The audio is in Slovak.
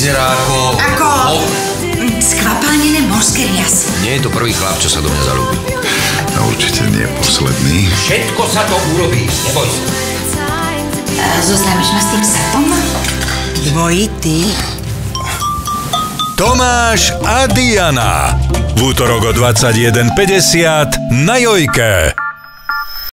vyzerá ako... Ako... Hop. Skvapanené morské rias. Nie je to prvý chlap, čo sa do mňa zalúbi. No určite nie posledný. Všetko sa to urobí, neboj sa. E, Zoznámiš ma s tým sapom? Dvojitý. Tomáš a Diana. V útorok o 21.50 na Jojke.